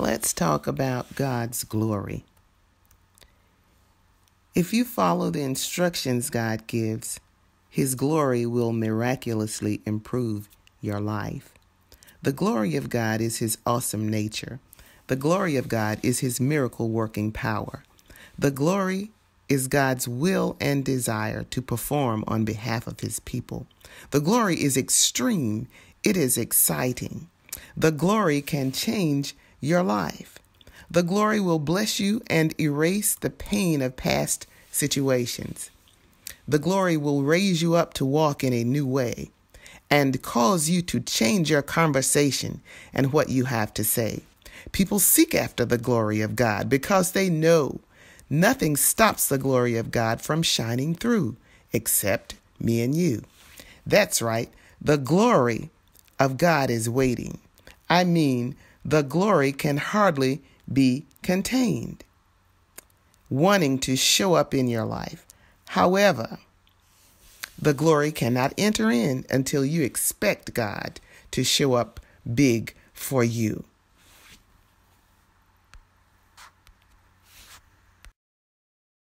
Let's talk about God's glory. If you follow the instructions God gives, His glory will miraculously improve your life. The glory of God is His awesome nature. The glory of God is His miracle working power. The glory is God's will and desire to perform on behalf of His people. The glory is extreme, it is exciting. The glory can change your life. The glory will bless you and erase the pain of past situations. The glory will raise you up to walk in a new way and cause you to change your conversation and what you have to say. People seek after the glory of God because they know nothing stops the glory of God from shining through except me and you. That's right, the glory of God is waiting. I mean, the glory can hardly be contained, wanting to show up in your life. However, the glory cannot enter in until you expect God to show up big for you.